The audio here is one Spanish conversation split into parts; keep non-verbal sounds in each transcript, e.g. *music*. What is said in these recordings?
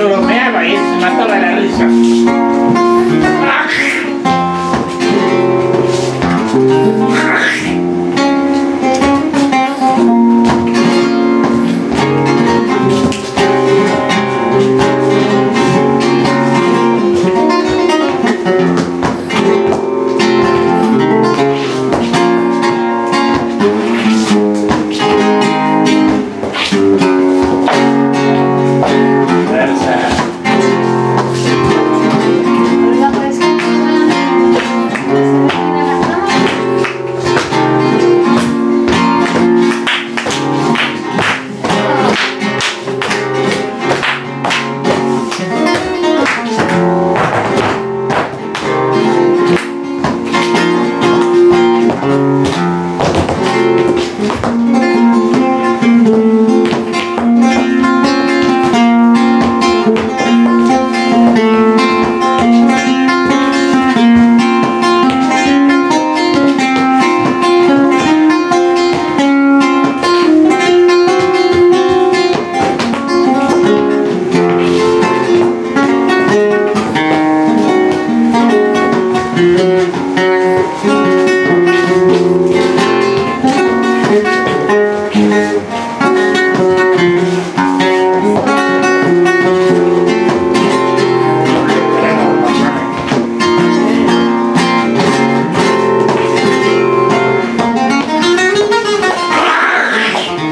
100 brazos, yo lo meaba y se mataba la risa.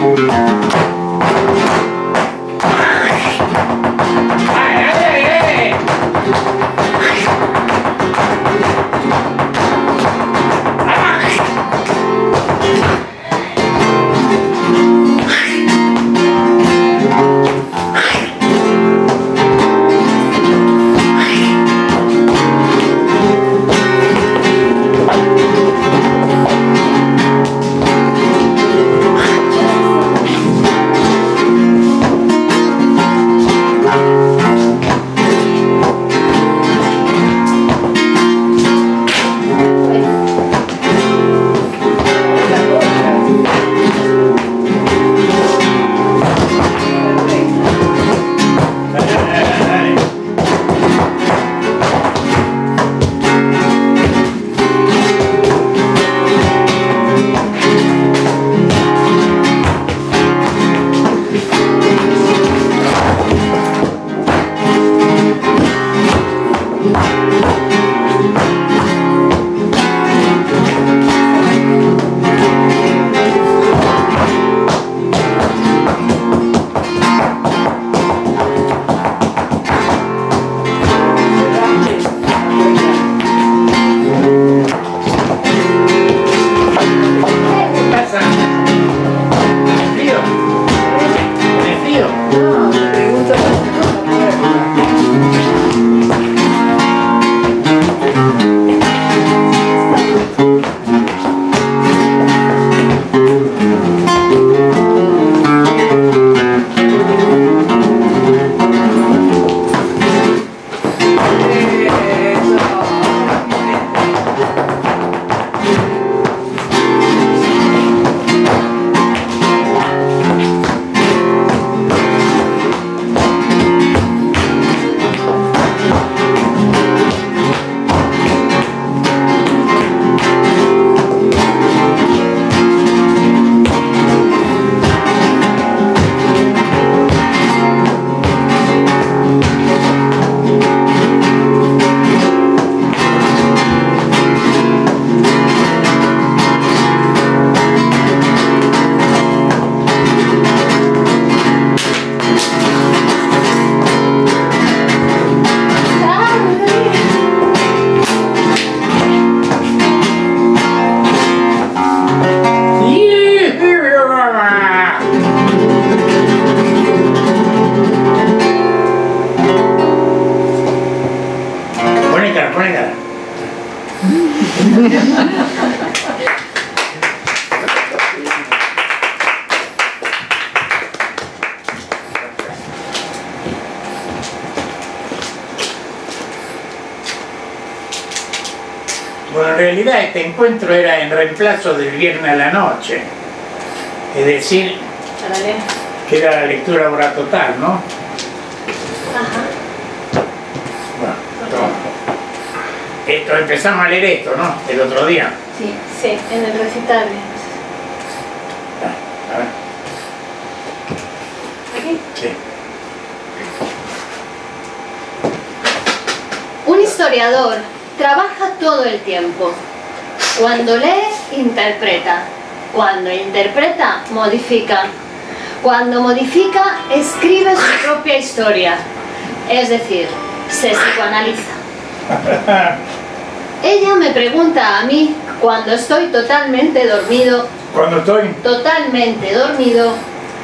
Música encuentro era en reemplazo del viernes a la noche. Es decir, que era la lectura hora total, ¿no? Ajá. Bueno, esto, empezamos a leer esto, ¿no? El otro día. Sí, sí, en el recital. A ver, Aquí. sí. Un historiador trabaja todo el tiempo. Cuando lee, interpreta. Cuando interpreta, modifica. Cuando modifica, escribe su propia historia. Es decir, se psicoanaliza. *laughs* Ella me pregunta a mí, cuando estoy totalmente dormido, Cuando estoy... totalmente dormido,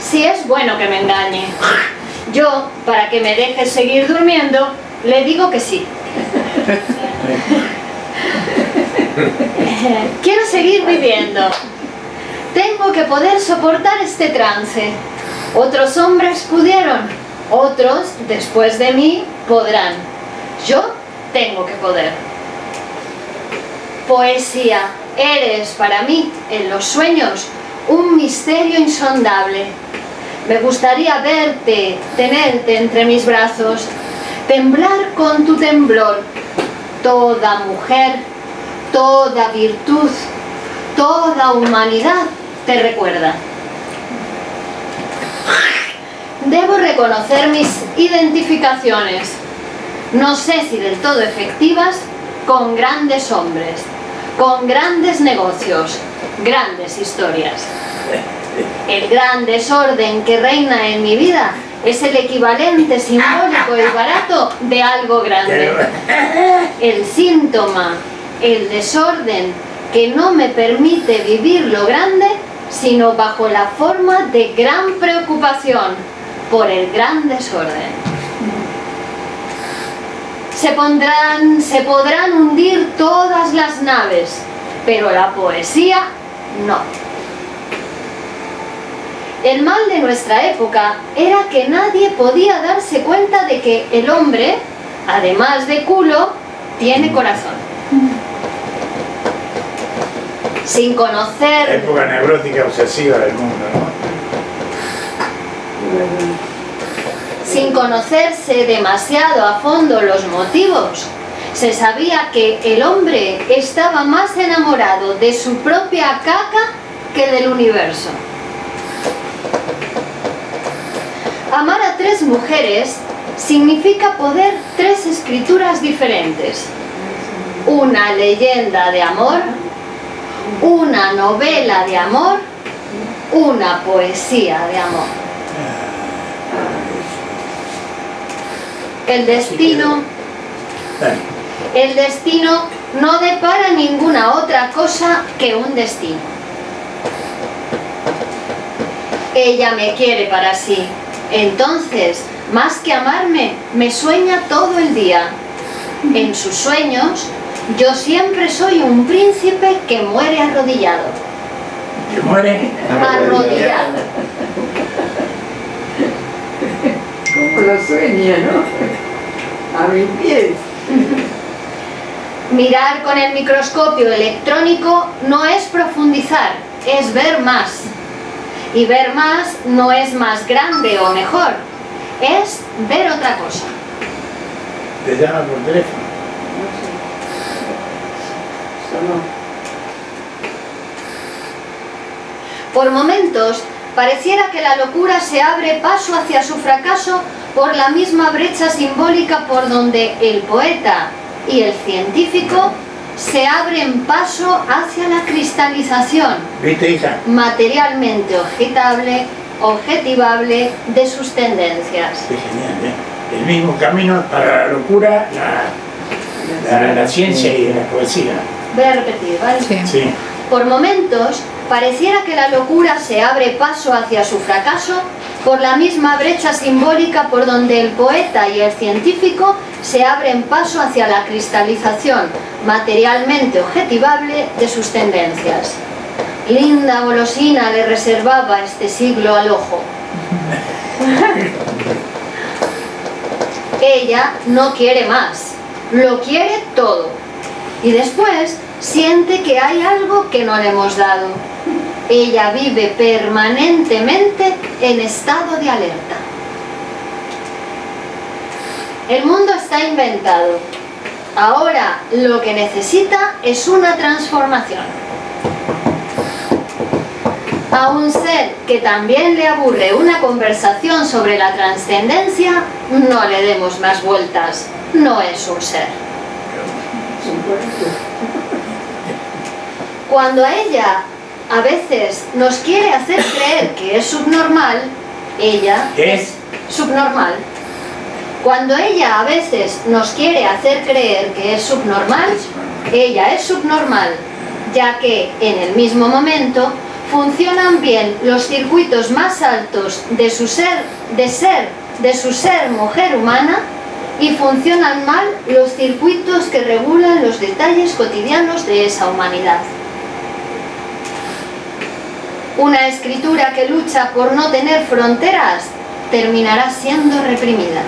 si es bueno que me engañe. Yo, para que me deje seguir durmiendo, le digo que sí. *laughs* *laughs* Quiero seguir viviendo. Tengo que poder soportar este trance. Otros hombres pudieron, otros, después de mí, podrán. Yo tengo que poder. Poesía, eres para mí, en los sueños, un misterio insondable. Me gustaría verte, tenerte entre mis brazos, temblar con tu temblor. Toda mujer, toda virtud, toda humanidad te recuerda. Debo reconocer mis identificaciones, no sé si del todo efectivas, con grandes hombres, con grandes negocios, grandes historias. El gran desorden que reina en mi vida es el equivalente simbólico y barato de algo grande. El síntoma, el desorden que no me permite vivir lo grande, sino bajo la forma de gran preocupación por el gran desorden. Se pondrán, se podrán hundir todas las naves, pero la poesía no. El mal de nuestra época era que nadie podía darse cuenta de que el hombre, además de culo, tiene corazón. Sin conocer Época neurótica obsesiva del mundo, ¿no? sin conocerse demasiado a fondo los motivos, se sabía que el hombre estaba más enamorado de su propia caca que del universo. Amar a tres mujeres significa poder tres escrituras diferentes. Una leyenda de amor, una novela de amor, una poesía de amor. El destino, el destino no depara ninguna otra cosa que un destino. Ella me quiere para sí. Entonces, más que amarme, me sueña todo el día. En sus sueños, yo siempre soy un príncipe que muere arrodillado. Que muere. Arrodillado. ¿Cómo lo sueña, no? A mis pies. Mirar con el microscopio electrónico no es profundizar, es ver más. Y ver más no es más grande o mejor, es ver otra cosa. Te llama por teléfono. No. Por momentos, pareciera que la locura se abre paso hacia su fracaso por la misma brecha simbólica por donde el poeta y el científico se abren paso hacia la cristalización materialmente objetable, objetivable de sus tendencias. Qué genial, ¿eh? El mismo camino para la locura, la, la, la ciencia y la poesía. Voy a repetir, ¿vale? Sí. Sí. Por momentos, pareciera que la locura se abre paso hacia su fracaso por la misma brecha simbólica por donde el poeta y el científico se abren paso hacia la cristalización materialmente objetivable de sus tendencias. Linda golosina le reservaba este siglo al ojo. *laughs* Ella no quiere más, lo quiere todo. Y después siente que hay algo que no le hemos dado. Ella vive permanentemente en estado de alerta. El mundo está inventado. Ahora lo que necesita es una transformación. A un ser que también le aburre una conversación sobre la trascendencia, no le demos más vueltas. No es un ser. *laughs* Cuando ella a veces nos quiere hacer creer que es subnormal, ella ¿Qué? es subnormal. Cuando ella a veces nos quiere hacer creer que es subnormal, ella es subnormal, ya que en el mismo momento funcionan bien los circuitos más altos de su ser, de ser, de su ser mujer humana y funcionan mal los circuitos que regulan los detalles cotidianos de esa humanidad. Una escritura que lucha por no tener fronteras terminará siendo reprimida.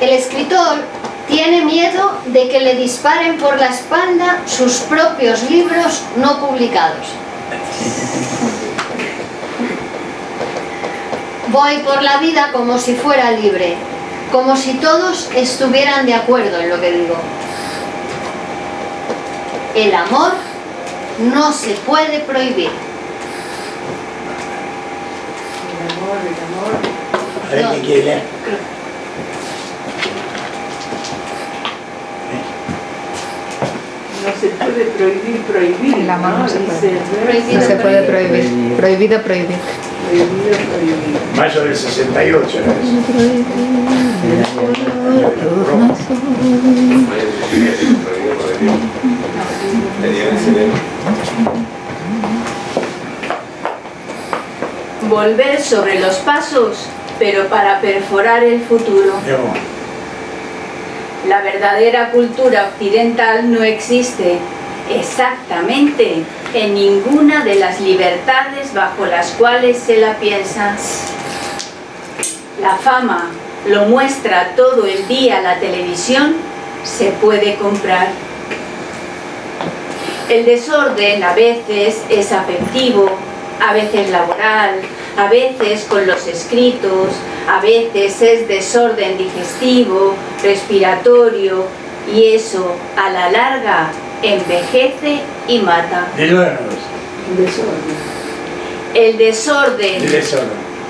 El escritor tiene miedo de que le disparen por la espalda sus propios libros no publicados. Voy por la vida como si fuera libre, como si todos estuvieran de acuerdo en lo que digo. El amor no se puede prohibir. El amor, el amor. A ver qué quiere leer. No se puede prohibir, prohibir. El amor no se puede. Prohibido, No se puede prohibir. Prohibido. Prohibido prohibir. Prohibido, prohibido. Mayo del 68 era eso. Volver sobre los pasos, pero para perforar el futuro. La verdadera cultura occidental no existe exactamente en ninguna de las libertades bajo las cuales se la piensa. La fama lo muestra todo el día la televisión, se puede comprar. El desorden a veces es afectivo, a veces laboral, a veces con los escritos, a veces es desorden digestivo, respiratorio y eso a la larga envejece y mata. desorden. El desorden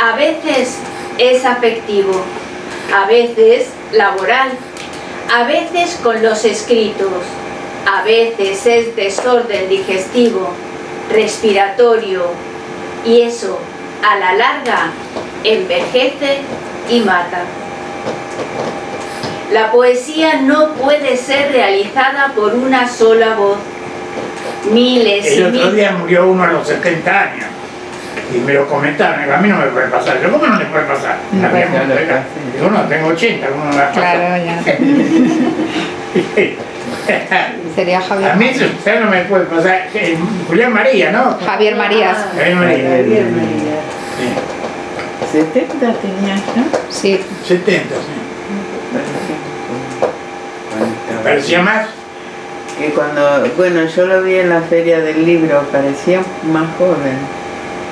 a veces es afectivo, a veces laboral, a veces con los escritos, a veces es desorden digestivo, respiratorio y eso a la larga envejece y mata. La poesía no puede ser realizada por una sola voz. Miles y El otro día murió uno a los 70 años. Y me lo comentaron, a mí no me puede pasar. Yo, ¿cómo no le puede pasar? No, pues. Digo, no, tengo 80, ¿cómo no me va a pasar? Claro, ya. *laughs* *laughs* *laughs* Sería Javier. a mí usted no me puede pasar. Julián María, ¿no? Javier Marías. Javier María. Javier María. Sí, 70 tenías, ¿no? Sí, 70, sí. ¿Te parecía más? Que cuando, bueno, yo lo vi en la feria del libro, parecía más joven.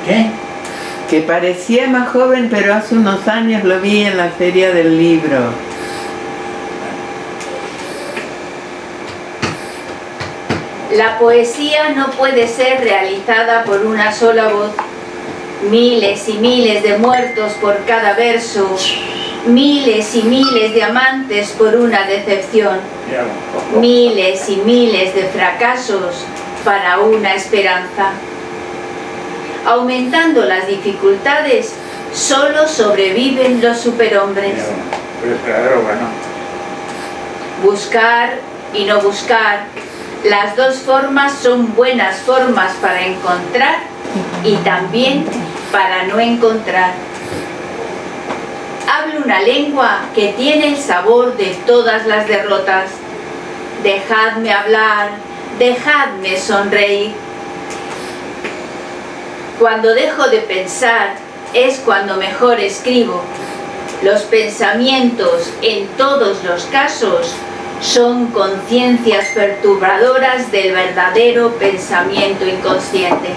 ¿Qué? Que parecía más joven, pero hace unos años lo vi en la feria del libro. La poesía no puede ser realizada por una sola voz. Miles y miles de muertos por cada verso, miles y miles de amantes por una decepción, miles y miles de fracasos para una esperanza. Aumentando las dificultades, solo sobreviven los superhombres. Buscar y no buscar. Las dos formas son buenas formas para encontrar y también para no encontrar. Hablo una lengua que tiene el sabor de todas las derrotas. Dejadme hablar, dejadme sonreír. Cuando dejo de pensar es cuando mejor escribo. Los pensamientos en todos los casos son conciencias perturbadoras del verdadero pensamiento inconsciente.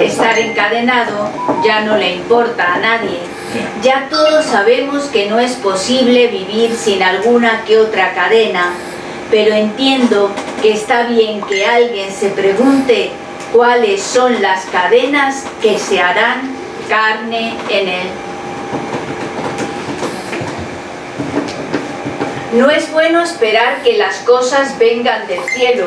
Estar encadenado ya no le importa a nadie. Ya todos sabemos que no es posible vivir sin alguna que otra cadena, pero entiendo que está bien que alguien se pregunte cuáles son las cadenas que se harán carne en él. No es bueno esperar que las cosas vengan del cielo.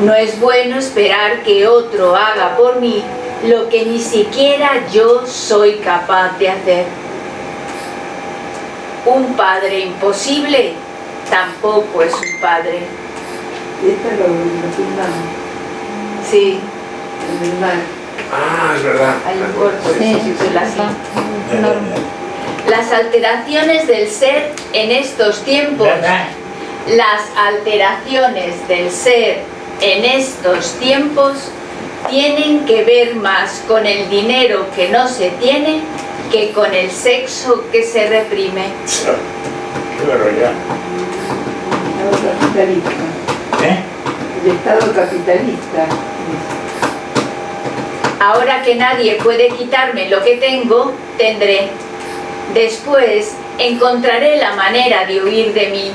No es bueno esperar que otro haga por mí lo que ni siquiera yo soy capaz de hacer. Un padre imposible tampoco es un padre. Y esto lo, Sí, el mar. Ah, es verdad. hay un corto Sí, titula así. enorme. Las alteraciones del ser en estos tiempos. Las alteraciones del ser en estos tiempos tienen que ver más con el dinero que no se tiene que con el sexo que se reprime. Qué barbaridad. Estado capitalista. ¿Eh? El Estado capitalista. Ahora que nadie puede quitarme lo que tengo, tendré. Después encontraré la manera de huir de mí.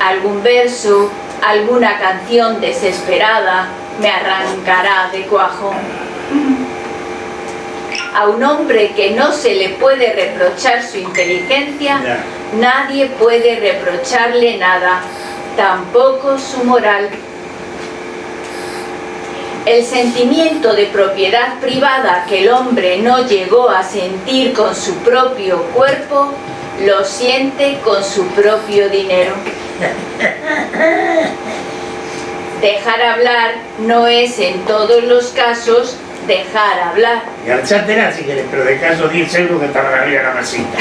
Algún verso, alguna canción desesperada me arrancará de cuajo. A un hombre que no se le puede reprochar su inteligencia, nadie puede reprocharle nada, tampoco su moral. El sentimiento de propiedad privada que el hombre no llegó a sentir con su propio cuerpo, lo siente con su propio dinero. Dejar hablar no es en todos los casos dejar hablar. Garchátela si querés, pero de caso 10 euros que te regalaría la masita.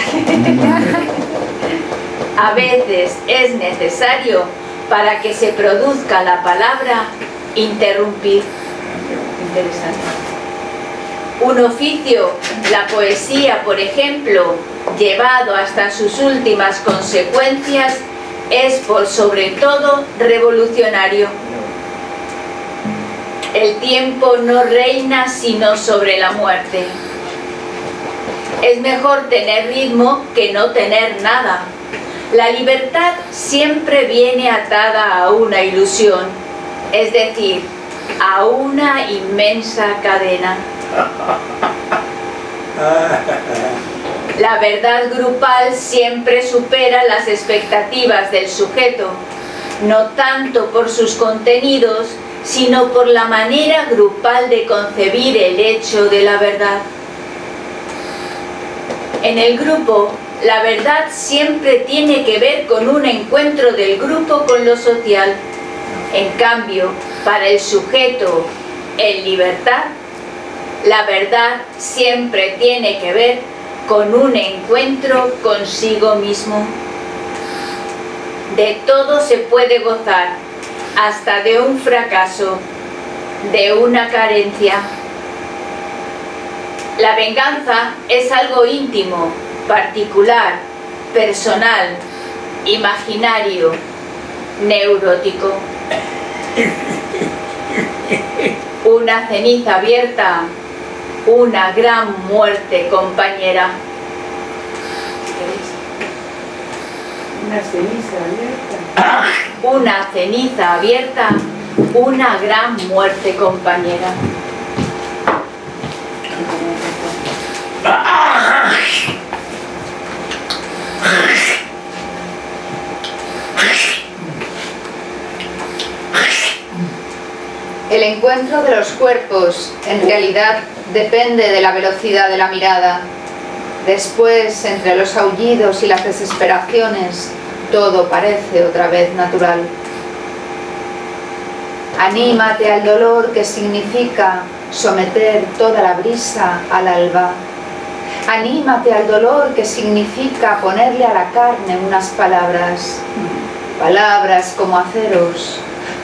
A veces es necesario para que se produzca la palabra interrumpir. Interesante. Un oficio, la poesía, por ejemplo, llevado hasta sus últimas consecuencias, es por sobre todo revolucionario. El tiempo no reina sino sobre la muerte. Es mejor tener ritmo que no tener nada. La libertad siempre viene atada a una ilusión, es decir, a una inmensa cadena. *laughs* La verdad grupal siempre supera las expectativas del sujeto, no tanto por sus contenidos, sino por la manera grupal de concebir el hecho de la verdad. En el grupo, la verdad siempre tiene que ver con un encuentro del grupo con lo social. En cambio, para el sujeto en libertad, la verdad siempre tiene que ver con un encuentro consigo mismo. De todo se puede gozar, hasta de un fracaso, de una carencia. La venganza es algo íntimo, particular, personal, imaginario, neurótico. Una ceniza abierta, una gran muerte compañera. Una ceniza abierta. Una ceniza abierta, una gran muerte compañera. El encuentro de los cuerpos en realidad depende de la velocidad de la mirada. Después, entre los aullidos y las desesperaciones, todo parece otra vez natural. Anímate al dolor que significa someter toda la brisa al alba. Anímate al dolor que significa ponerle a la carne unas palabras. Palabras como aceros,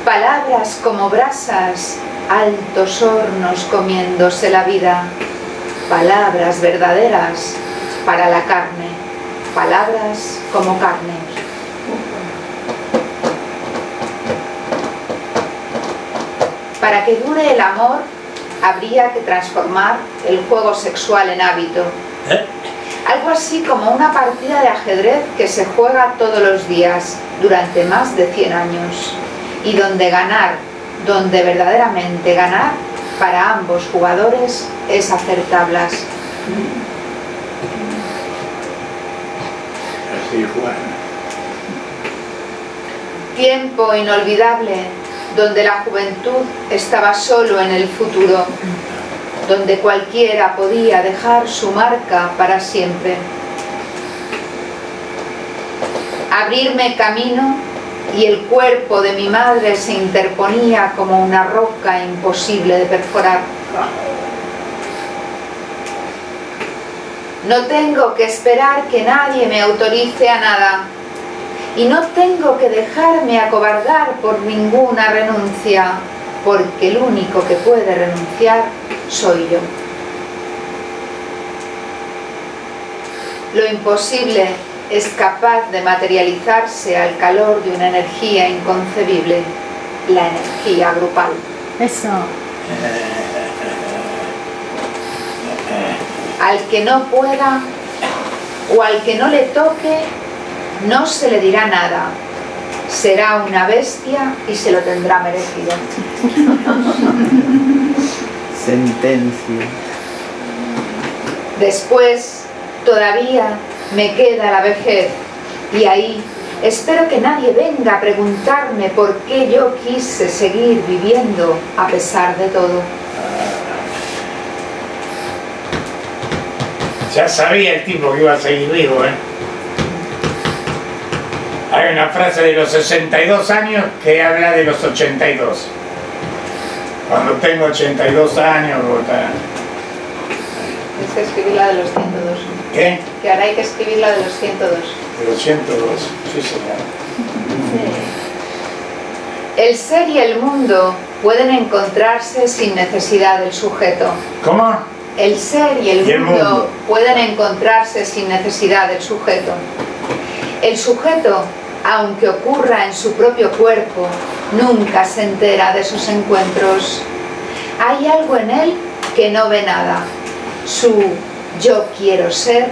palabras como brasas, altos hornos comiéndose la vida, palabras verdaderas para la carne, palabras como carne. Para que dure el amor, habría que transformar el juego sexual en hábito. ¿Eh? Algo así como una partida de ajedrez que se juega todos los días durante más de 100 años y donde ganar, donde verdaderamente ganar para ambos jugadores es hacer tablas. Así Juan. Tiempo inolvidable donde la juventud estaba solo en el futuro, donde cualquiera podía dejar su marca para siempre. Abrirme camino y el cuerpo de mi madre se interponía como una roca imposible de perforar. No tengo que esperar que nadie me autorice a nada y no tengo que dejarme acobardar por ninguna renuncia, porque el único que puede renunciar soy yo. Lo imposible es capaz de materializarse al calor de una energía inconcebible, la energía grupal. Eso. Al que no pueda o al que no le toque, no se le dirá nada. Será una bestia y se lo tendrá merecido. *laughs* Sentencia. Después, todavía me queda la vejez y ahí espero que nadie venga a preguntarme por qué yo quise seguir viviendo a pesar de todo. Ya sabía el tipo que iba a seguir vivo, ¿eh? Hay una frase de los 62 años que habla de los 82. Cuando tengo 82 años, puta, Es que escribir la de los 102. ¿Qué? Que ahora hay que escribir la de los 102. De los 102, sí señor. El ser y el mundo pueden encontrarse sin necesidad del sujeto. ¿Cómo? El ser y el, Y el mundo, mundo. pueden encontrarse sin necesidad del sujeto. El sujeto, aunque ocurra en su propio cuerpo, nunca se entera de sus encuentros. Hay algo en él que no ve nada. Su yo quiero ser,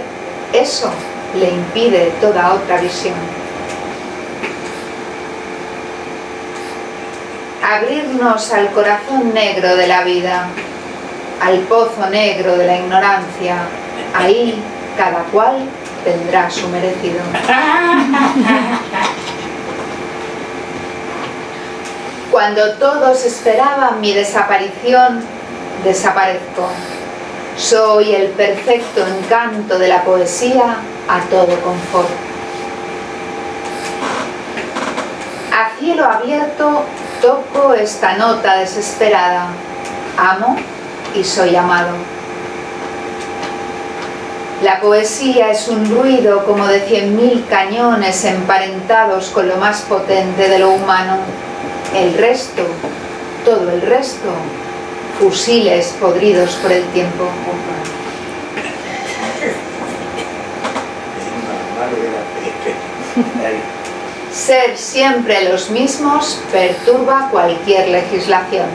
eso le impide toda otra visión. Abrirnos al corazón negro de la vida, al pozo negro de la ignorancia, ahí cada cual tendrá su merecido. Cuando todos esperaban mi desaparición, desaparezco. Soy el perfecto encanto de la poesía a todo confort. A cielo abierto toco esta nota desesperada. Amo y soy amado. La poesía es un ruido como de cien mil cañones emparentados con lo más potente de lo humano. El resto, todo el resto, fusiles podridos por el tiempo. Ser siempre los mismos perturba cualquier legislación.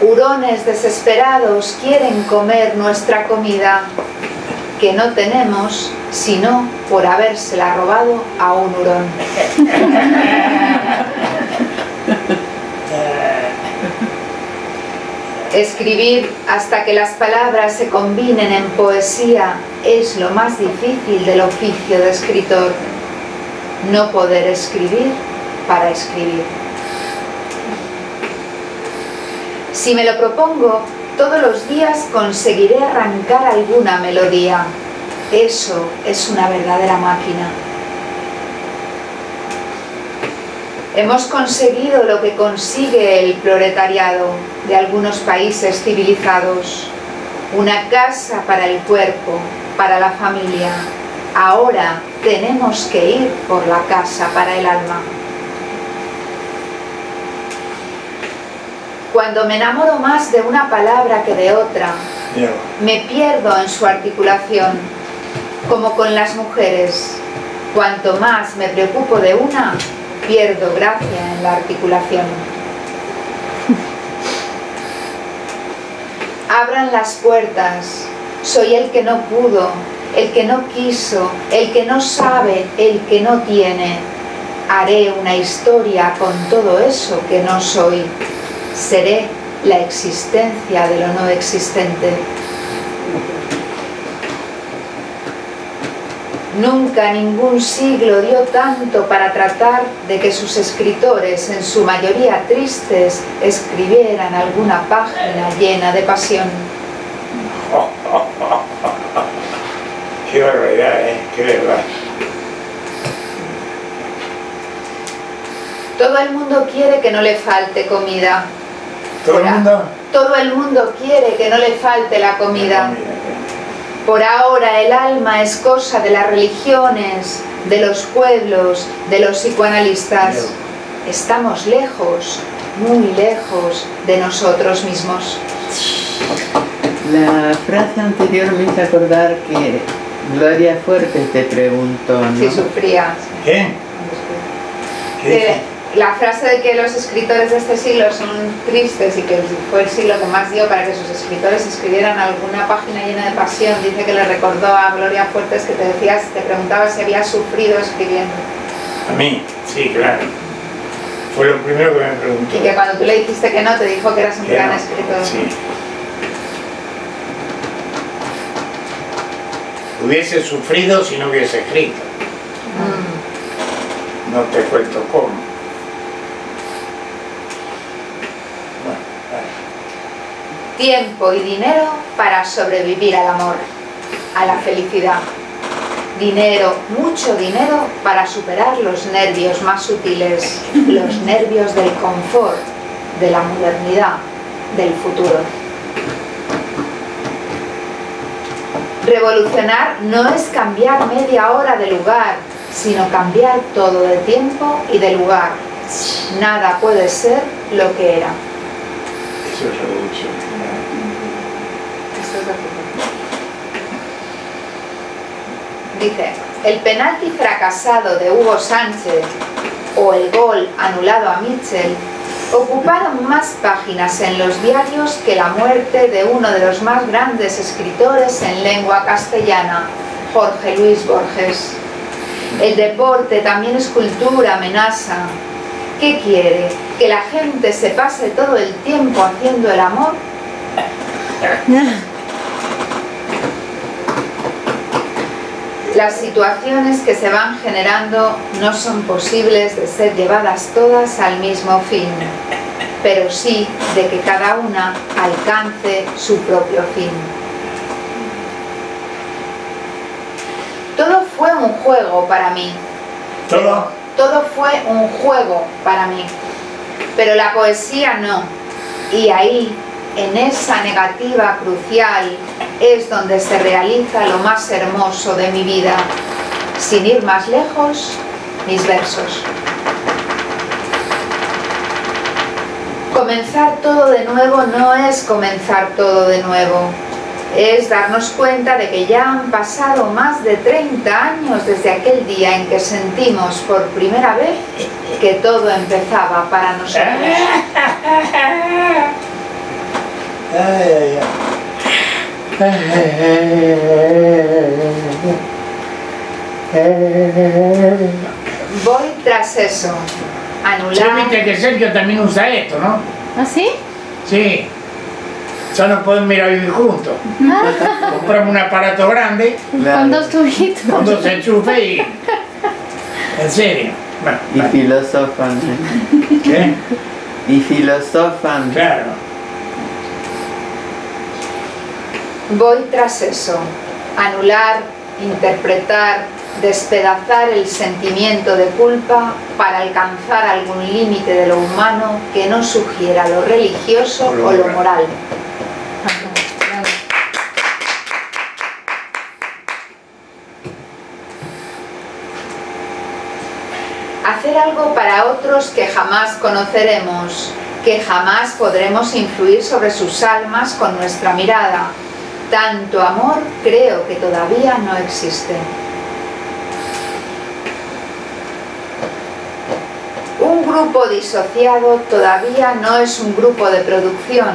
Hurones desesperados quieren comer nuestra comida, que no tenemos sino por habérsela robado a un hurón. *laughs* Escribir hasta que las palabras se combinen en poesía es lo más difícil del oficio de escritor. No poder escribir para escribir. Si me lo propongo, todos los días conseguiré arrancar alguna melodía. Eso es una verdadera máquina. Hemos conseguido lo que consigue el proletariado de algunos países civilizados. Una casa para el cuerpo, para la familia. Ahora tenemos que ir por la casa para el alma. Cuando me enamoro más de una palabra que de otra, me pierdo en su articulación, como con las mujeres. Cuanto más me preocupo de una, pierdo gracia en la articulación. Abran las puertas, soy el que no pudo, el que no quiso, el que no sabe, el que no tiene. Haré una historia con todo eso que no soy. Seré la existencia de lo no existente. Nunca ningún siglo dio tanto para tratar de que sus escritores, en su mayoría tristes, escribieran alguna página llena de pasión. *laughs* Qué barbaridad, ¿eh? Qué verdad. Todo el mundo quiere que no le falte comida. ¿Todo el mundo? Todo el mundo quiere que no le falte la comida. Comida, Por ahora el alma es cosa de las religiones, de los pueblos, de los psicoanalistas. Estamos lejos, muy lejos de nosotros mismos. La frase anterior me hizo acordar que Gloria Fuertes te preguntó, ¿no? Si sufría. ¿Qué? ¿Qué? La frase de que los escritores de este siglo son tristes y que fue el siglo que más dio para que sus escritores escribieran alguna página llena de pasión, dice que le recordó a Gloria Fuertes que te decías, te preguntaba si había sufrido escribiendo. A mí, sí, claro. Fue lo primero que me preguntó. Y que cuando tú le dijiste que no, te dijo que eras un gran escritor. Sí. Hubiese sufrido si no hubiese escrito. Mm. No te cuento cómo. Bueno, vale. Tiempo y dinero para sobrevivir al amor, a la felicidad. Dinero, mucho dinero para superar los nervios más sutiles, los nervios del confort, de la modernidad, del futuro. Revolucionar no es cambiar media hora de lugar, sino cambiar todo de tiempo y de lugar. Nada puede ser lo que era. Dice, el penalti fracasado de Hugo Sánchez o el gol anulado a Mitchell ocuparon más páginas en los diarios que la muerte de uno de los más grandes escritores en lengua castellana, Jorge Luis Borges. El deporte también es cultura, amenaza. ¿Qué quiere? ¿Que la gente se pase todo el tiempo haciendo el amor? *laughs* Las situaciones que se van generando no son posibles de ser llevadas todas al mismo fin, pero sí de que cada una alcance su propio fin. Todo fue un juego para mí. ¿Todo? Todo fue un juego para mí, pero la poesía no. Y ahí, en esa negativa crucial, es donde se realiza lo más hermoso de mi vida. Sin ir más lejos, mis versos. Comenzar todo de nuevo no es comenzar todo de nuevo. Es darnos cuenta de que ya han pasado más de 30 años desde aquel día en que sentimos por primera vez que todo empezaba para nosotros. *laughs* Voy tras eso. Anular. viste que Sergio también usa esto, ¿no? ¿Ah, sí? Sí. Ya no pueden mirar vivir juntos. Compramos un aparato grande Claro. Con dos tubitos. con dos enchufes y. En serio. Bueno, Y vale. filosofan. ¿Qué? Y filosofan. Claro. Voy tras eso. Anular, interpretar, despedazar el sentimiento de culpa para alcanzar algún límite de lo humano que no sugiera lo religioso O lo o lo moral. moral. Hacer algo para otros que jamás conoceremos, que jamás podremos influir sobre sus almas con nuestra mirada. Tanto amor creo que todavía no existe. Un grupo disociado todavía no es un grupo de producción,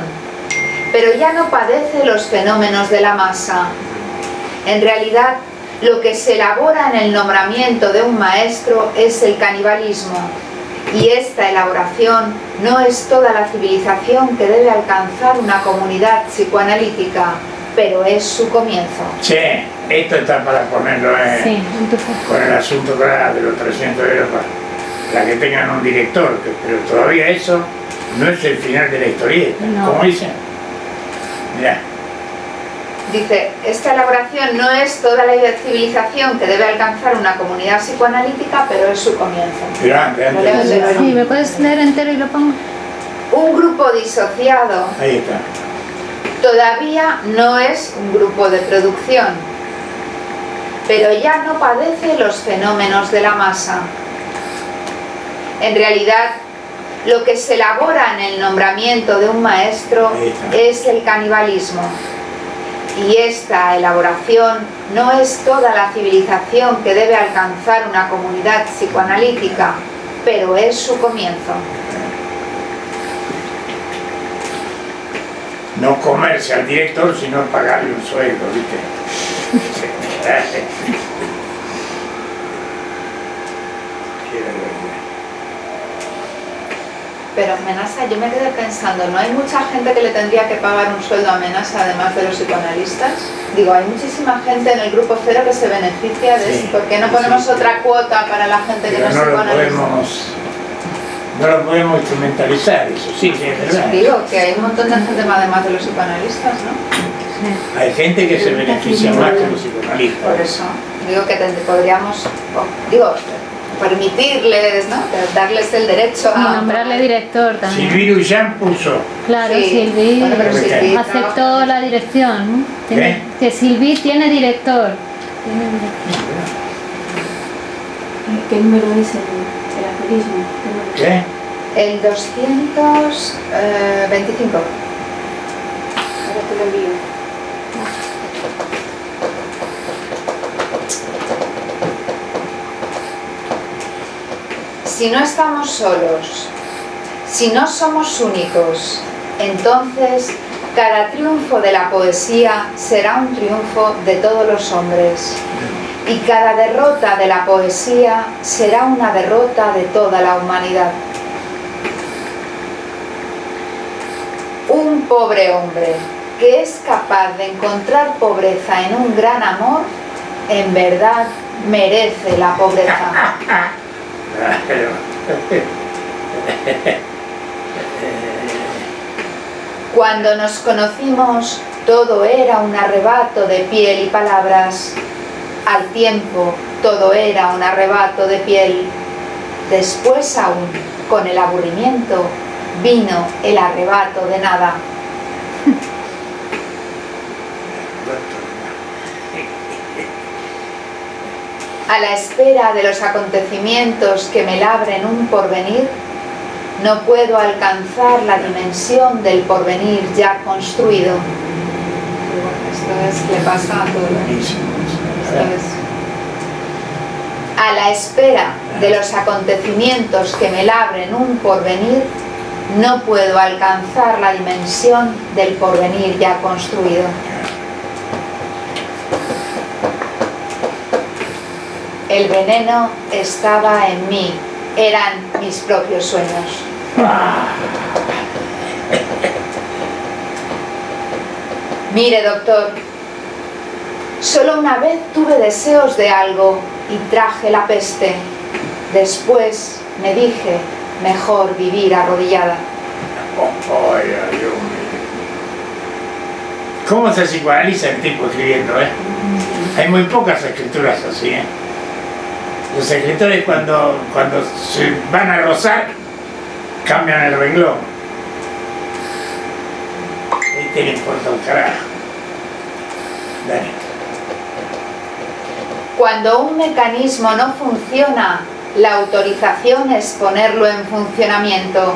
pero ya no padece los fenómenos de la masa. En realidad, lo que se elabora en el nombramiento de un maestro es el canibalismo, y esta elaboración no es toda la civilización que debe alcanzar una comunidad psicoanalítica, pero es su comienzo. Che, esto está para ponerlo Sí, con el asunto de los 300 euros para, para que tengan un director, pero todavía eso no es el final de la historieta, No. como dicen. Mirá, Dice, esta elaboración no es toda la civilización que debe alcanzar una comunidad psicoanalítica, pero es su comienzo. Sí, ¿me puedes leer entero y lo pongo? Un grupo disociado ahí está. Todavía no es un grupo de producción, pero ya no padece los fenómenos de la masa. En realidad, lo que se elabora en el nombramiento de un maestro es el canibalismo. Y esta elaboración no es toda la civilización que debe alcanzar una comunidad psicoanalítica, pero es su comienzo. No comerse al director, sino pagarle un sueldo, ¿viste? Pero Menasa, yo me quedé pensando, ¿no hay mucha gente que le tendría que pagar un sueldo a Menasa además de los psicoanalistas? Digo, hay muchísima gente en el grupo cero que se beneficia de Sí, esto. ¿Por qué no ponemos sí. otra cuota para la gente que no es lo psicoanalista? podemos, no lo podemos instrumentalizar, eso sí, sí, es verdad. Digo, que hay un montón de gente más además de los psicoanalistas, ¿no? Hay gente que se beneficia más que los Por psicoanalistas. eso, digo que te- podríamos, digo, permitirles, ¿no? Darles el derecho Y a... nombrarle director también. Silvio Ullán puso, Claro, Sí, Silvi bueno, pero Silvi aceptó la dirección. ¿no? Tiene- ¿Qué? Que Silvi tiene director. Tiene director. ¿Qué número es el, el aforismo? El 225. Ahora te lo envío. Si no estamos solos, si no somos únicos, entonces cada triunfo de la poesía será un triunfo de todos los hombres. Y cada derrota de la poesía será una derrota de toda la humanidad. Un pobre hombre que es capaz de encontrar pobreza en un gran amor, en verdad merece la pobreza. Cuando nos conocimos, todo era un arrebato de piel y palabras. Al tiempo, todo era un arrebato de piel. Después aún, con el aburrimiento, vino el arrebato de nada. A la espera de los acontecimientos que me labren un porvenir, no puedo alcanzar la dimensión del porvenir ya construido. Esto es, le pasa a todos. A la espera de los acontecimientos que me labren un porvenir, no puedo alcanzar la dimensión del porvenir ya construido. El veneno estaba en mí, eran mis propios sueños. Mire, doctor, solo una vez tuve deseos de algo y traje la peste. Después me dije, mejor vivir arrodillada. ¿Cómo se psicoanaliza el tipo escribiendo, eh? Hay muy pocas escrituras así, ¿eh? Los escritores cuando, cuando se van a rozar, cambian el renglón. Ahí te le importa un carajo. Dale. Cuando un mecanismo no funciona, la autorización es ponerlo en funcionamiento.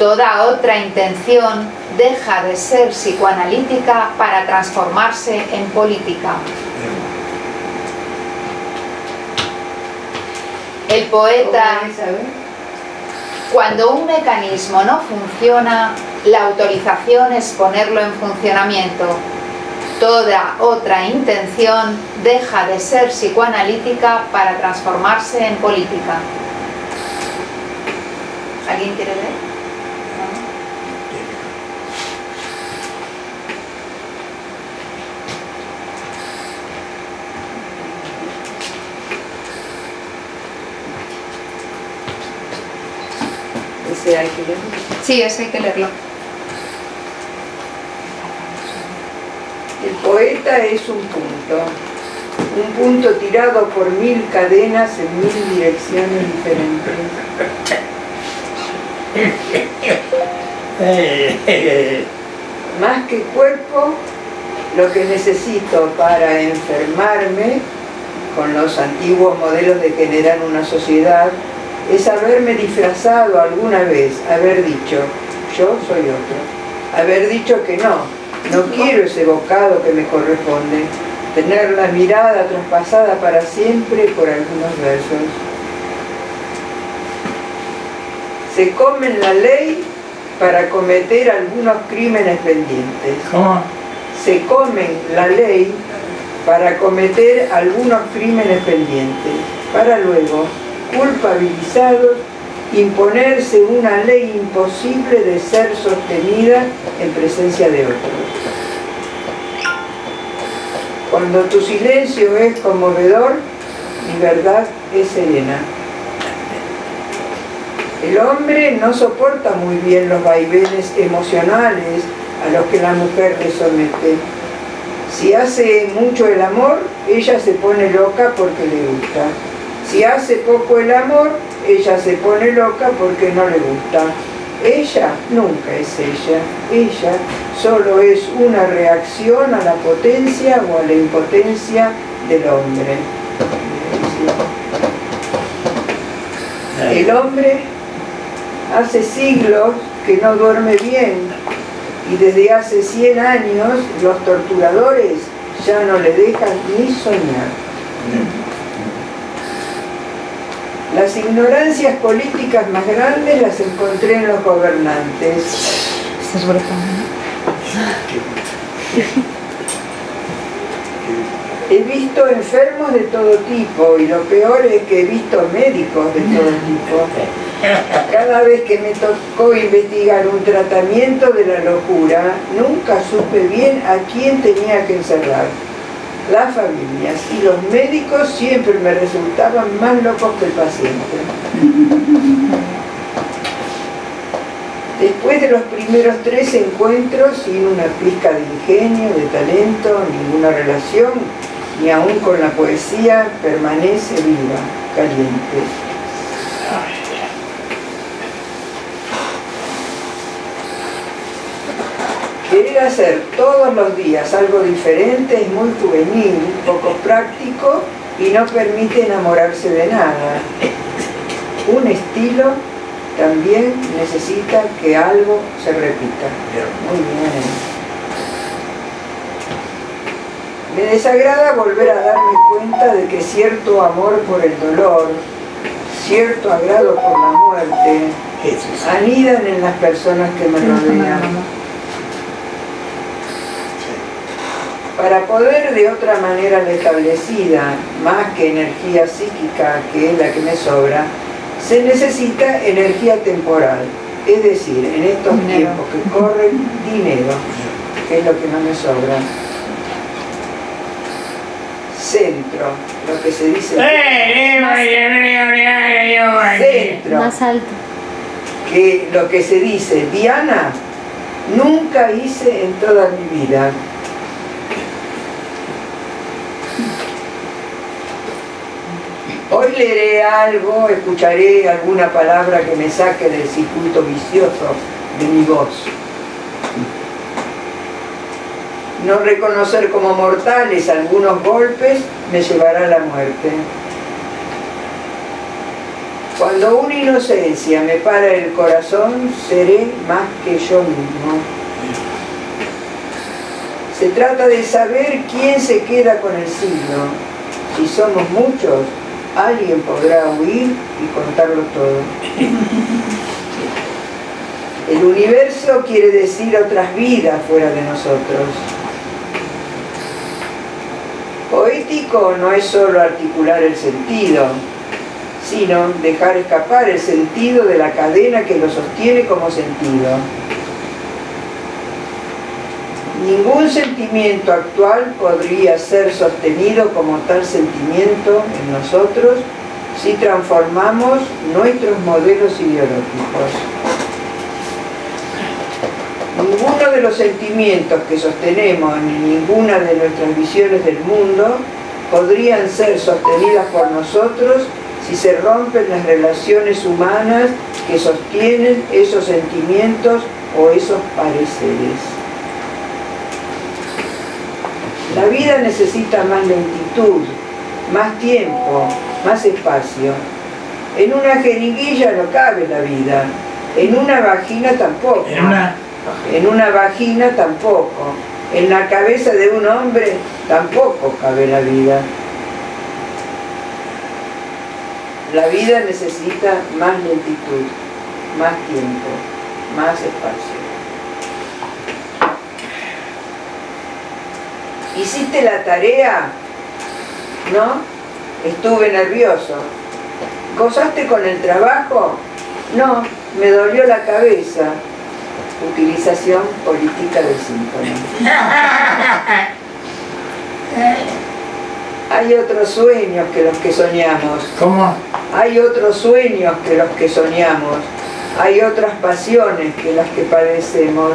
Toda otra intención deja de ser psicoanalítica para transformarse en política. El poeta, Cuando un mecanismo no funciona, la autorización es ponerlo en funcionamiento. Toda otra intención deja de ser psicoanalítica para transformarse en política. ¿Alguien quiere leer? Ese hay que leerlo. Sí, ese hay que leerlo. Poeta es un punto, un punto tirado por mil cadenas en mil direcciones diferentes. *laughs* Más que cuerpo, lo que necesito para enfermarme con los antiguos modelos de generar una sociedad es haberme disfrazado alguna vez, haber dicho, yo soy otro, haber dicho que no, no quiero ese bocado que me corresponde, tener la mirada traspasada para siempre por algunos versos. Se comen la ley para cometer algunos crímenes pendientes. ¿Cómo? Se comen la ley para cometer algunos crímenes pendientes, para luego, culpabilizados, imponerse una ley imposible de ser sostenida en presencia de otros. Cuando tu silencio es conmovedor, mi verdad es serena. El hombre no soporta muy bien los vaivenes emocionales a los que la mujer le somete. Si hace mucho el amor, ella se pone loca porque le gusta. Si hace poco el amor, ella se pone loca porque no le gusta. Ella nunca es ella. Ella solo es una reacción a la potencia o a la impotencia del hombre. El hombre hace siglos que no duerme bien y desde hace 100 años los torturadores ya no le dejan ni soñar. Las ignorancias políticas más grandes las encontré en los gobernantes. He visto enfermos de todo tipo y lo peor es que he visto médicos de todo tipo. Cada vez que me tocó investigar un tratamiento de la locura, nunca supe bien a quién tenía que encerrar. Las familias y los médicos siempre me resultaban más locos que el paciente. Después de los primeros tres encuentros, sin una pizca de ingenio, de talento, ninguna relación, ni aún con la poesía, permanece viva, caliente. Querer hacer todos los días algo diferente es muy juvenil, poco práctico y no permite enamorarse de nada. Un estilo también necesita que algo se repita. Muy bien. Me desagrada volver a darme cuenta de que cierto amor por el dolor, cierto agrado por la muerte, anidan en las personas que me rodean. Para poder de otra manera la establecida, más que energía psíquica, que es la que me sobra, se necesita energía temporal, es decir, en estos tiempos que corren, dinero, que es lo que no me sobra. Centro, lo que se dice. Centro, Más alto. que lo que se dice, Diana, nunca hice en toda mi vida. Hoy leeré algo, escucharé alguna palabra que me saque del circuito vicioso de mi voz. No reconocer como mortales algunos golpes me llevará a la muerte. Cuando una inocencia me para el corazón, seré más que yo mismo. Se trata de saber quién se queda con el signo. Si somos muchos, alguien podrá huir y contarlo todo. El universo quiere decir otras vidas fuera de nosotros. Poético no es solo articular el sentido, sino dejar escapar el sentido de la cadena que lo sostiene como sentido. Ningún sentimiento actual podría ser sostenido como tal sentimiento en nosotros si transformamos nuestros modelos ideológicos. Ninguno de los sentimientos que sostenemos ni ninguna de nuestras visiones del mundo podrían ser sostenidas por nosotros si se rompen las relaciones humanas que sostienen esos sentimientos o esos pareceres. La vida necesita más lentitud, más tiempo, más espacio. En una jeringuilla no cabe la vida, en una vagina tampoco. En una, En una vagina tampoco. En la cabeza de un hombre tampoco cabe la vida. La vida necesita más lentitud, más tiempo, más espacio. ¿Hiciste la tarea? ¿No? Estuve nervioso. ¿Gozaste con el trabajo? No, me dolió la cabeza. Utilización política del síntoma. *laughs* Hay otros sueños que los que soñamos. ¿Cómo? Hay otros sueños que los que soñamos. Hay otras pasiones que las que padecemos.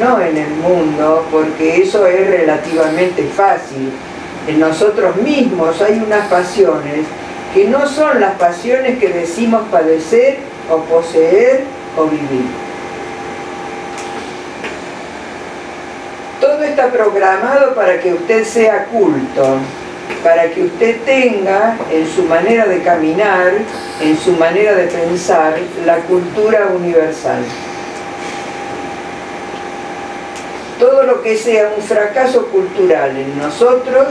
No en el mundo, porque eso es relativamente fácil. En nosotros mismos hay unas pasiones que no son las pasiones que decimos padecer o poseer o vivir. Todo está programado para que usted sea culto, para que usted tenga en su manera de caminar, en su manera de pensar, la cultura universal. Todo lo que sea un fracaso cultural en nosotros,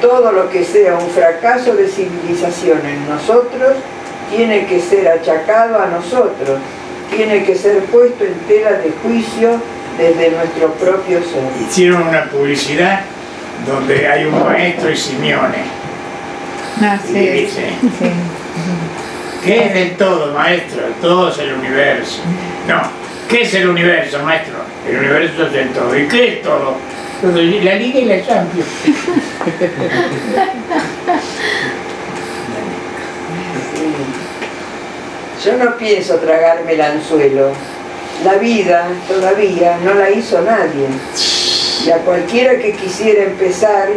todo lo que sea un fracaso de civilización en nosotros, tiene que ser achacado a nosotros, tiene que ser puesto en tela de juicio desde nuestro propio ser. Hicieron una publicidad donde hay un maestro y Simeone. Ah, Y sí, dice, sí. ¿qué es del todo, maestro? El todo es el universo. No, ¿qué es el universo, maestro? El universo es el todo. ¿Y qué es todo? La Liga y la Champions. Yo no pienso tragarme el anzuelo. La vida todavía no la hizo nadie. Y a cualquiera que quisiera empezar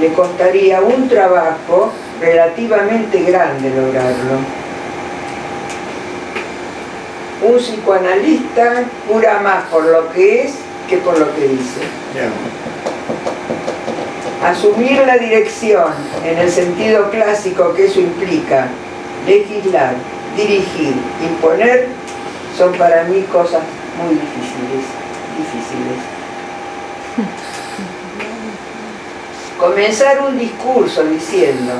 le costaría un trabajo relativamente grande lograrlo. Un psicoanalista cura más por lo que es que por lo que dice. Asumir la dirección en el sentido clásico que eso implica, legislar, dirigir, imponer, son para mí cosas muy difíciles, difíciles. Comenzar un discurso diciendo,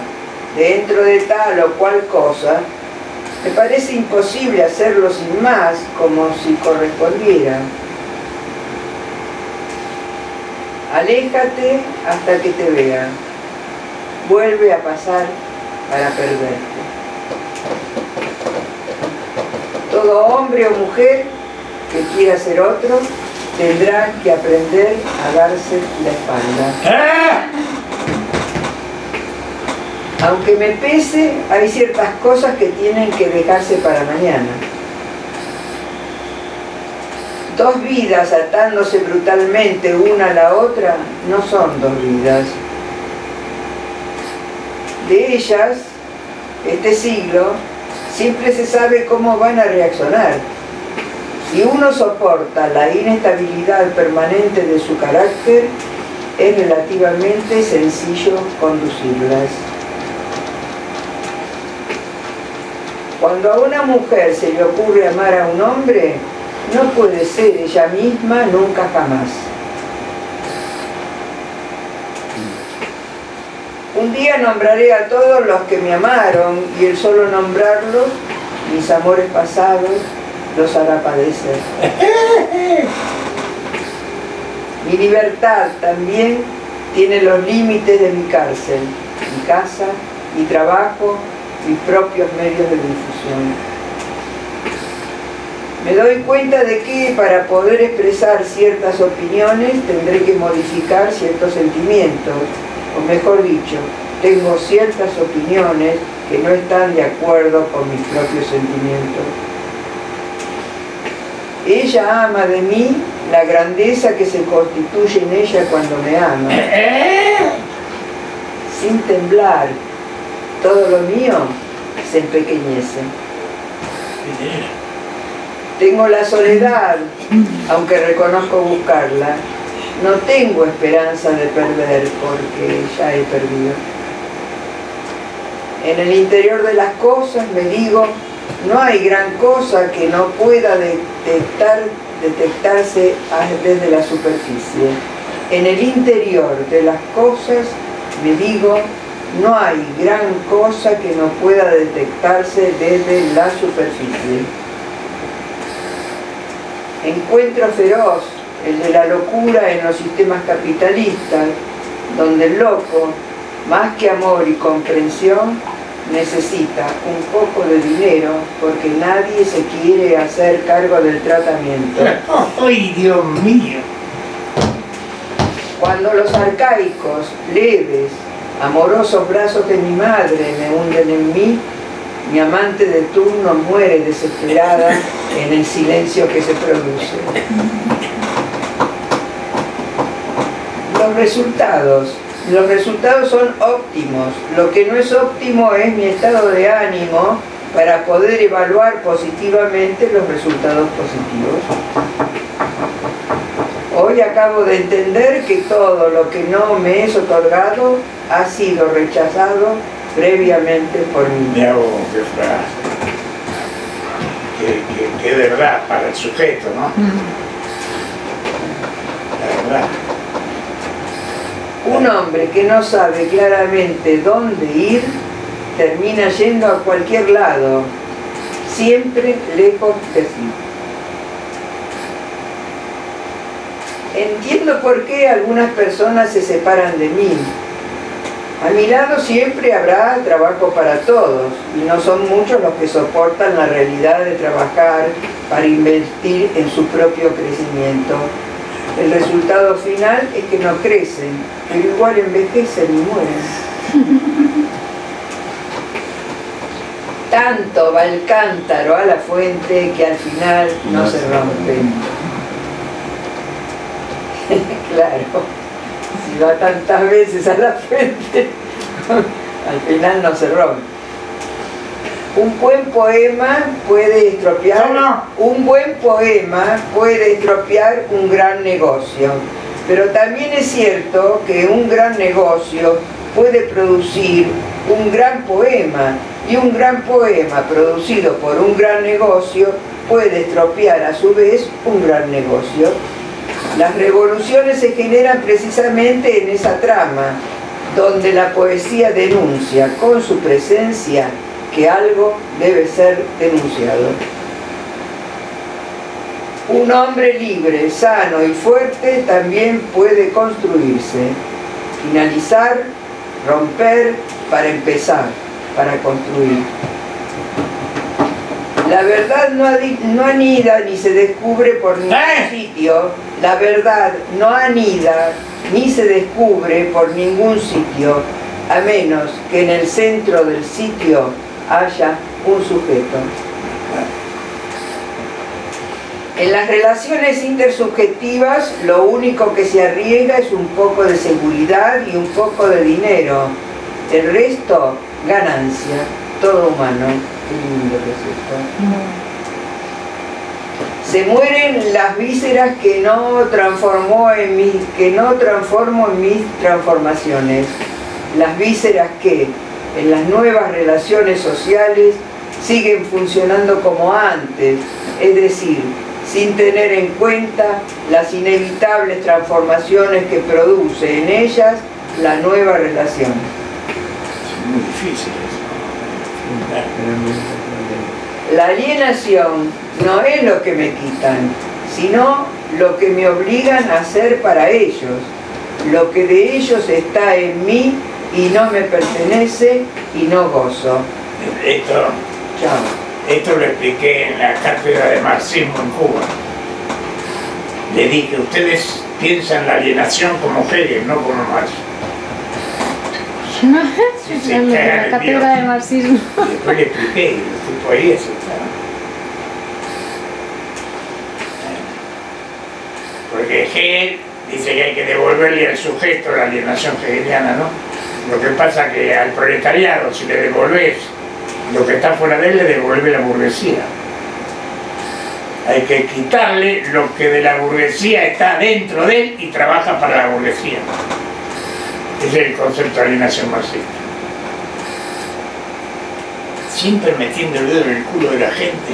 dentro de tal o cual cosa, me parece imposible hacerlo sin más, como si correspondiera. Aléjate hasta que te vea. Vuelve a pasar para perderte. Todo hombre o mujer que quiera ser otro tendrá que aprender a darse la espalda. ¡Ah! Aunque me pese, hay ciertas cosas que tienen que dejarse para mañana. Dos vidas atándose brutalmente una a la otra no son dos vidas. De ellas, este siglo, siempre se sabe cómo van a reaccionar. Si uno soporta la inestabilidad permanente de su carácter, es relativamente sencillo conducirlas. Cuando a una mujer se le ocurre amar a un hombre, no puede ser ella misma nunca jamás. Un día nombraré a todos los que me amaron y el solo nombrarlos, mis amores pasados, los hará padecer. Mi libertad también tiene los límites de mi cárcel, mi casa, mi trabajo, mis propios medios de difusión. Me doy cuenta de que para poder expresar ciertas opiniones tendré que modificar ciertos sentimientos, o mejor dicho, tengo ciertas opiniones que no están de acuerdo con mis propios sentimientos. Ella ama de mí la grandeza que se constituye en ella cuando me ama. Sin temblar, todo lo mío se empequeñece. Tengo la soledad, aunque reconozco buscarla. No tengo esperanza de perder porque ya he perdido. En el interior de las cosas me digo, no hay gran cosa que no pueda detectar, detectarse desde la superficie. En el interior de las cosas me digo, no hay gran cosa que no pueda detectarse desde la superficie. Encuentro feroz el de la locura en los sistemas capitalistas, donde el loco, más que amor y comprensión, necesita un poco de dinero porque nadie se quiere hacer cargo del tratamiento. ¡Ay, Dios mío! Cuando los arcaicos, leves, amorosos brazos de mi madre me hunden en mí, mi amante de turno muere desesperada en el silencio que se produce. Los resultados los resultados son óptimos. Lo que no es óptimo es mi estado de ánimo para poder evaluar positivamente los resultados positivos. Hoy acabo de entender que todo lo que no me es otorgado ha sido rechazado previamente por mí. qué frase. Qué, verdad para el sujeto, ¿no? La verdad. Un hombre que no sabe claramente dónde ir, termina yendo a cualquier lado, siempre lejos de sí. Entiendo por qué algunas personas se separan de mí. A mi lado siempre habrá trabajo para todos y no son muchos los que soportan la realidad de trabajar para invertir en su propio crecimiento el resultado final es que no crecen, pero igual envejecen y mueren. Tanto va el cántaro a la fuente que al final no, se rompe. *laughs* claro, si va tantas veces a la fuente, *laughs* al final no se rompe. Un buen poema puede estropear un buen poema puede estropear un gran negocio. Pero también es cierto que un gran negocio puede producir un gran poema y un gran poema producido por un gran negocio puede estropear a su vez un gran negocio. Las revoluciones se generan precisamente en esa trama, donde la poesía denuncia con su presencia que algo debe ser denunciado. Un hombre libre, sano y fuerte también puede construirse, finalizar, romper para empezar, para construir. La verdad no, anida ni se descubre por ningún ¡Eh! sitio. La verdad no anida ni se descubre por ningún sitio, a menos que en el centro del sitio haya un sujeto. En las relaciones intersubjetivas lo único que se arriesga es un poco de seguridad y un poco de dinero. El resto, ganancia, todo humano. Qué lindo que es esto. Se mueren las vísceras que no transformó en mi, que no transformo en mis transformaciones. Las vísceras que, en las nuevas relaciones sociales siguen funcionando como antes, es decir, sin tener en cuenta las inevitables transformaciones que produce en ellas la nueva relación. Es muy difícil La alienación no es lo que me quitan, sino lo que me obligan a hacer para ellos. Lo que de ellos está en mí y no me pertenece y no gozo. Esto, Chao. esto lo expliqué en la cátedra de marxismo en Cuba. Le dije, ustedes piensan la alienación como Hegel, no como Marx. *laughs* Sí, sí, la cátedra de marxismo. Y después le expliqué, y el tipo ahí eso Porque Hegel dice que hay que devolverle al sujeto la alienación hegeliana, ¿no? Lo que pasa que al proletariado, si le devolves lo que está fuera de él, le devuelve la burguesía. Hay que quitarle lo que de la burguesía está dentro de él y trabaja para la burguesía. Ese es el concepto de alienación marxista siempre metiendo el dedo en el culo de la gente,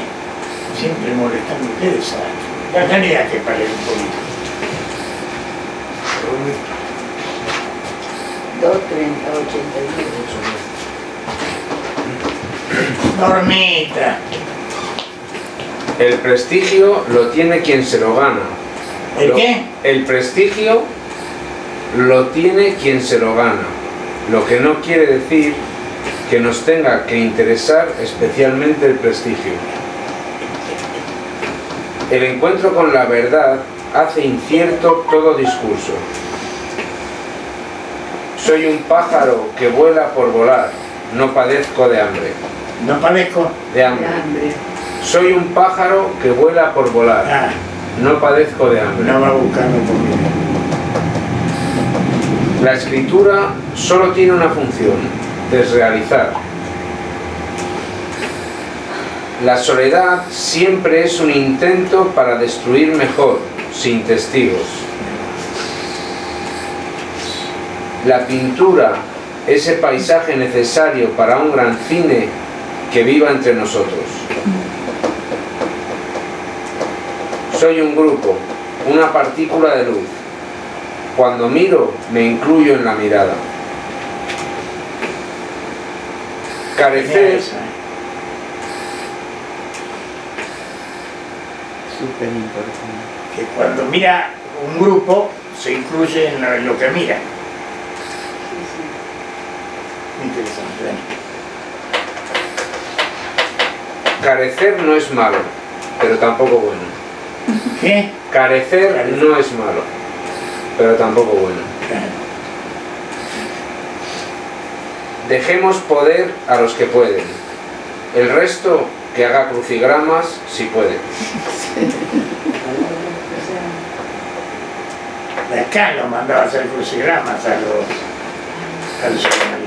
siempre molestando. Qué desastre. La calidad que pare un poquito. 230, 81. Dormita. El prestigio lo tiene quien se lo gana. ¿El Lo- qué? El prestigio lo tiene quien se lo gana. Lo que no quiere decir que nos tenga que interesar especialmente el prestigio. El encuentro con la verdad hace incierto todo discurso. Soy un pájaro que vuela por volar, no padezco de hambre. No padezco. De hambre. Hambre. Soy un pájaro que vuela por volar, Ah, no padezco de hambre. no va buscando comida. La escritura solo tiene una función, desrealizar. La soledad siempre es un intento para destruir mejor, sin testigos. La pintura, ese paisaje necesario para un gran cine que viva entre nosotros. Soy un grupo, una partícula de luz. Cuando miro, me incluyo en la mirada. Mira Carecer, ¿eh? Súper importante. Que cuando mira un grupo, se incluye en lo, en lo que mira. Interesante. ¿eh? carecer no es malo, pero tampoco bueno. ¿Qué? Carecer no es malo, pero tampoco bueno. Dejemos poder a los que pueden. El resto que haga crucigramas si puede. De acá lo mandaba a hacer crucigramas a los, a.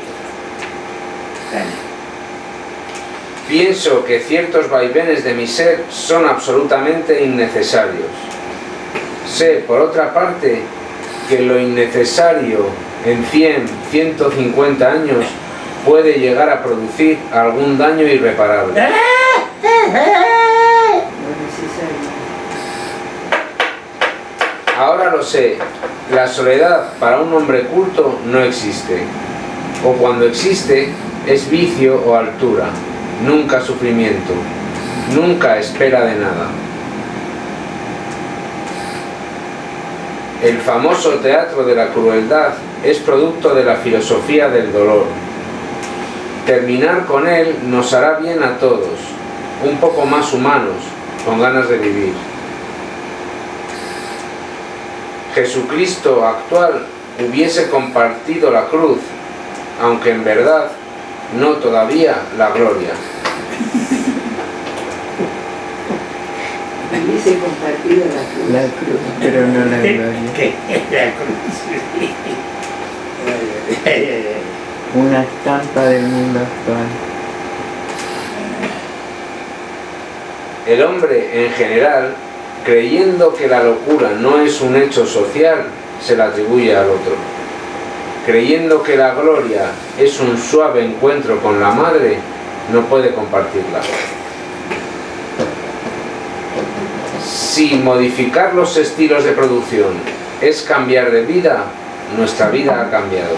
Pienso que ciertos vaivenes de mi ser son absolutamente innecesarios. Sé, por otra parte, que lo innecesario en 100, 150 años puede llegar a producir algún daño irreparable. Necesario. Ahora lo sé, la soledad para un hombre culto no existe. O cuando existe, es vicio o altura, nunca sufrimiento, nunca espera de nada. El famoso teatro de la crueldad es producto de la filosofía del dolor. Terminar con él nos hará bien a todos, un poco más humanos, con ganas de vivir. Jesucristo actual hubiese compartido la cruz, aunque en verdad no todavía la gloria. Hubiese compartido la cruz. La cruz, pero no la gloria. ¿Qué? La cruz. Una estampa del mundo actual. El hombre en general, creyendo que la locura no es un hecho social, se la atribuye al otro. Creyendo que la gloria es un suave encuentro con la madre, no puede compartirla. Si modificar los estilos de producción es cambiar de vida, nuestra vida ha cambiado.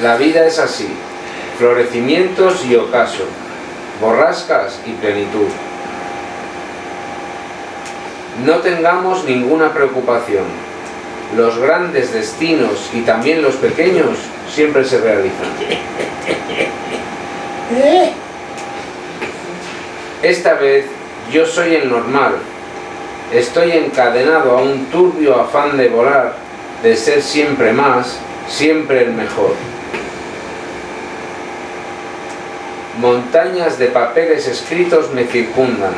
La vida es así, florecimientos y ocaso, borrascas y plenitud. No tengamos ninguna preocupación. Los grandes destinos y también los pequeños siempre se realizan. Esta vez yo soy el normal. Estoy encadenado a un turbio afán de volar, de ser siempre más, siempre el mejor. Montañas de papeles escritos me circundan.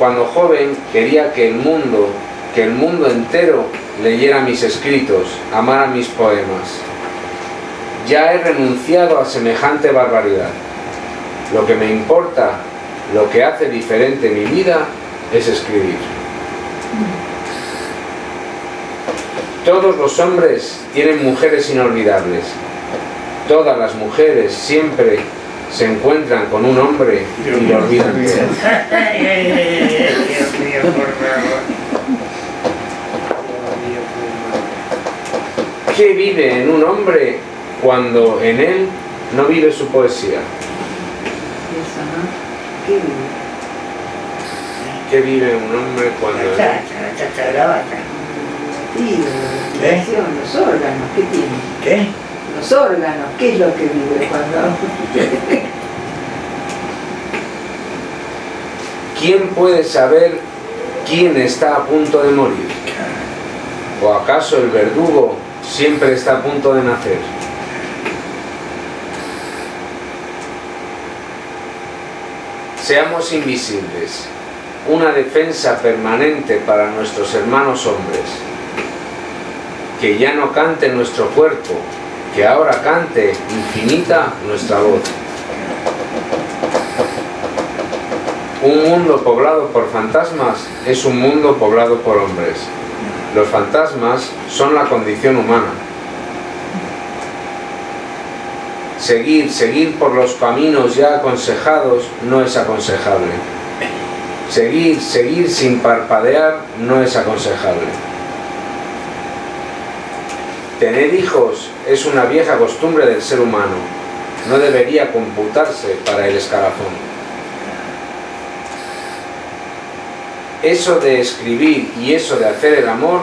Cuando joven quería que el mundo, que el mundo entero leyera mis escritos, amara mis poemas. Ya he renunciado a semejante barbaridad. Lo que me importa, lo que hace diferente mi vida, es escribir. Todos los hombres tienen mujeres inolvidables. Todas las mujeres siempre se encuentran con un hombre y lo olvidan todo. Dios mío, por favor. ¿Qué vive en un hombre cuando en él no vive su poesía? ¿Qué vive? ¿Qué vive un hombre cuando La en él? chacha, la chacha de la vaca. Sí, la respiración, los órganos, ¿qué tiene? ¿Qué? Los órganos, ¿qué es lo que vive cuando... ¿Quién puede saber quién está a punto de morir? ¿O acaso el verdugo siempre está a punto de nacer? Seamos invisibles, una defensa permanente para nuestros hermanos hombres. Que ya no cante nuestro cuerpo, que ahora cante infinita nuestra voz. Un mundo poblado por fantasmas es un mundo poblado por hombres. Los fantasmas son la condición humana. Seguir, seguir por los caminos ya aconsejados no es aconsejable. Seguir, seguir sin parpadear no es aconsejable. Tener hijos es una vieja costumbre del ser humano. No debería computarse para el escalafón. eso de escribir y eso de hacer el amor,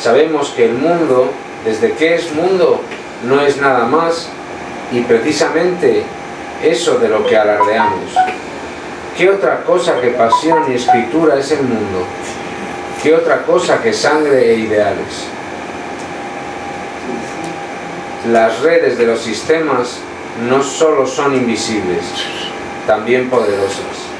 sabemos que el mundo, desde que es mundo, no es nada más y precisamente eso de lo que alardeamos. ¿Qué otra cosa que pasión y escritura es el mundo? ¿Qué otra cosa que sangre e ideales? Las redes de los sistemas no solo son invisibles, también poderosas.